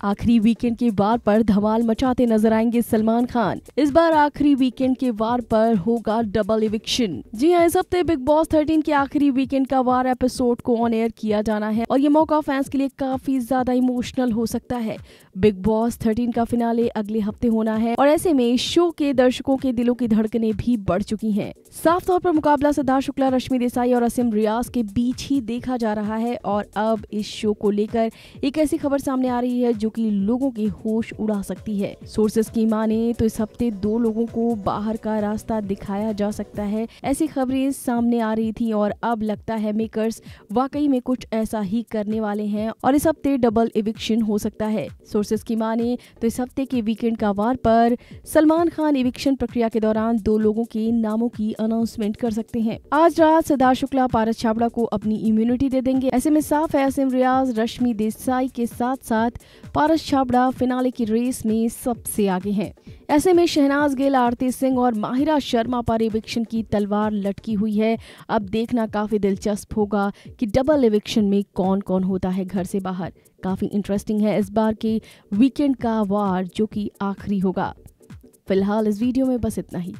आखिरी वीकेंड के वार पर धमाल मचाते नज़र आएँगे सलमान खान। इस बार आखिरी वीकेंड के वार पर होगा डबल इविक्शन जी हाँ इस हफ़्ते बिग बॉस 13 के आखिरी वीकेंड का वार एपिसोड को ऑन एयर किया जाना है और ये मौका फैंस के लिए काफ़ी ज़्यादा इमोशनल हो सकता है। बिग बॉस 13 का फिनाले अगले हफ़्ते होना है और ऐसे में शो के दर्शकों के दिलों की धड़कने भी बढ़ चुकी है। साफ़ तौर पर मुकाबला सिद्धार्थ शुक्ला, रश्मि देसाई और असीम रियाज के बीच ही देखा जा रहा है और अब इस शो को लेकर एक ऐसी खबर सामने आ रही है जो कि लोगों के होश उड़ा सकती है। सोर्सेस की माने तो इस हफ़्ते दो लोगों को बाहर का रास्ता दिखाया जा सकता है। ऐसी खबरें सामने आ रही थी और अब लगता है मेकर्स वाकई में कुछ ऐसा ही करने वाले हैं और इस हफ़्ते डबल इविक्शन हो सकता है। सोर्सेस की माने तो इस हफ़्ते के वीकेंड का वार पर सलमान खान इविक्शन प्रक्रिया के दौरान दो लोगों के नामों की अनाउंसमेंट कर सकते हैं। आज रात सिद्धार्थ शुक्ला पारस छाबड़ा को अपनी इम्यूनिटी दे देंगे। ऐसे में साफ़ है असीम रियाज, रश्मि देसाई के साथ साथ पारस छाबड़ा फिनाले की रेस में सबसे आगे हैं। ऐसे में शहनाज गिल, आरती सिंह और माहिरा शर्मा पर इविक्शन की तलवार लटकी हुई है। अब देखना काफ़ी दिलचस्प होगा कि डबल इविक्शन में कौन कौन होता है घर से बाहर। काफ़ी इंटरेस्टिंग है इस बार के वीकेंड का वार जो कि आखिरी होगा। फ़िलहाल इस वीडियो में बस इतना ही।